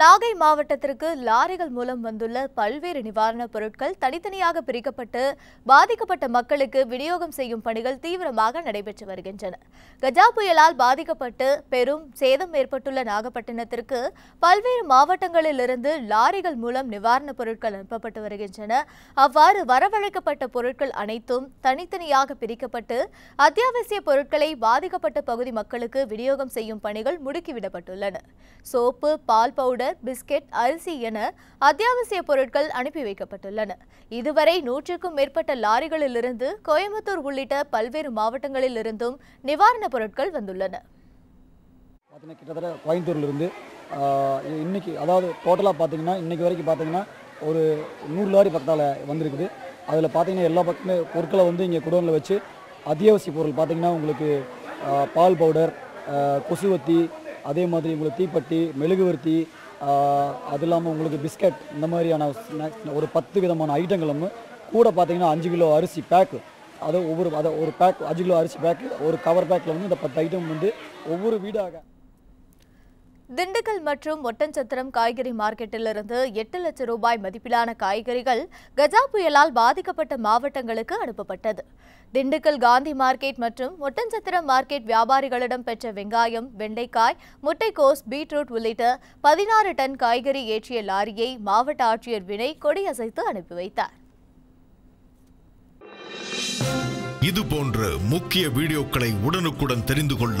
நாகை மாவட்டத்திற்கு லாரிகள் மூலம் வந்துள்ள பல்வேறு நிவாரணப் பொருட்கள் தனித்தனியாக பிரிக்கப்பட்டு பாதிக்கப்பட்ட மக்களுக்கு விநியோகம் செய்யும் பணிகள் தீவிரமாக நடைபெற்று வருகின்றன. கஜா புயலால் பாதிக்கப்பட்டு பெரும் சேதம் ஏற்பட்டுள்ள நாகப்பட்டினத்திற்கு பல்வேறு மாவட்டங்களிலிருந்து லாரிகள் மூலம் நிவாரணப் பொருட்கள் அனுப்பப்பட்டு வருகின்றன. அவ்வாறு வரவழைக்கப்பட்ட பொருட்கள் அனைத்தும் தனித்தனியாக பிரிக்கப்பட்டு அத்தியாவசிய பொருட்களை பாதிக்கப்பட்ட பகுதி மக்களுக்கு விநியோகம் செய்யும் பணிகள் முடுக்கிவிடப்பட்டுள்ளன. சோப்பு பால் பவுடர் பிஸ்கெட் அரிசி என அத்தியாவசிய பொருட்கள் அனுப்பி வைக்கப்பட்டுள்ளன. இதுவரை நூற்றுக்கும் மேற்பட்ட லாரிகளிலிருந்து கோயம்புத்தூர் உள்ளிட்ட பல்வேறு மாவட்டங்களிலிருந்தும் நிவாரணப் பொருட்கள் வந்துள்ளன. பார்த்தீங்கன்னா கிட்டத்தட்ட கோயம்புத்தூர்லேருந்து இன்னைக்கு அதாவது டோட்டலாக பார்த்தீங்கன்னா இன்றைக்கி வரைக்கும் பார்த்தீங்கன்னா ஒரு நூறு லாரி பக்கத்தால் வந்திருக்குது. அதில் பார்த்தீங்கன்னா எல்லா பக்கமே பொருட்களை வந்து இங்கே குடோனில் வச்சு அத்தியாவசிய பொருள் பார்த்திங்கன்னா உங்களுக்கு பால் பவுடர் கொசுவத்தி அதே மாதிரி உங்களுக்கு தீப்பெட்டி மெழுகுவர்த்தி அது இல்லாமல் உங்களுக்கு பிஸ்கட் இந்த மாதிரியான ஸ்நாக்ஸ் ஒரு பத்து விதமான ஐட்டங்களும் கூட பார்த்தீங்கன்னா அஞ்சு கிலோ அரிசி பேக்கு அது ஒவ்வொரு அதை ஒரு பேக் அஞ்சு கிலோ அரிசி பேக்கு ஒரு கவர் பேக்கில் வந்து இந்த பத்து ஐட்டம் வந்து ஒவ்வொரு வீடாக திண்டுக்கல் மற்றும் ஒட்டஞ்சத்திரம் காய்கறி மார்க்கெட்டிலிருந்து எட்டு லட்சம் ரூபாய் மதிப்பிலான காய்கறிகள் கஜா புயலால் பாதிக்கப்பட்ட மாவட்டங்களுக்கு அனுப்பப்பட்டது. திண்டுக்கல் காந்தி மார்க்கெட் மற்றும் ஒட்டஞ்சத்திரம் மார்க்கெட் வியாபாரிகளிடம் பெற்ற வெங்காயம் வெண்டைக்காய் முட்டைக்கோஸ் பீட்ரூட் உள்ளிட்ட பதினாறு டன் காய்கறி ஏற்றிய லாரியை மாவட்ட ஆட்சியர் வினய் கொடியசைத்து அனுப்பி வைத்தார். இது போன்ற முக்கிய வீடியோக்களை உடனுக்குடன் தெரிந்து கொள்ள